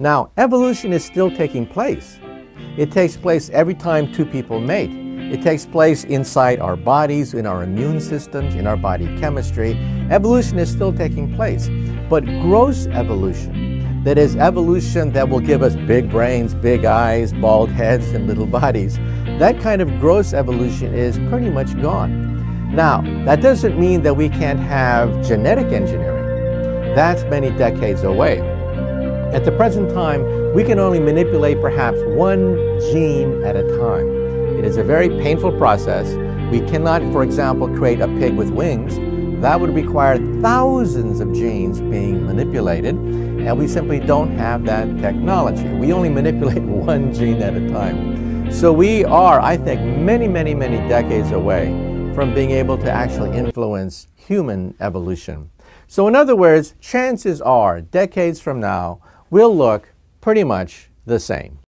Now, evolution is still taking place. It takes place every time two people mate. It takes place inside our bodies, in our immune systems, in our body chemistry. Evolution is still taking place. But gross evolution, that is, evolution that will give us big brains, big eyes, bald heads, and little bodies, that kind of gross evolution is pretty much gone. Now, that doesn't mean that we can't have genetic engineering. That's many decades away. At the present time, we can only manipulate perhaps one gene at a time. It is a very painful process. We cannot, for example, create a pig with wings. That would require thousands of genes being manipulated, and we simply don't have that technology. We only manipulate one gene at a time. So we are, I think, many, many, many decades away from being able to actually influence human evolution. So in other words, chances are, decades from now, will look pretty much the same.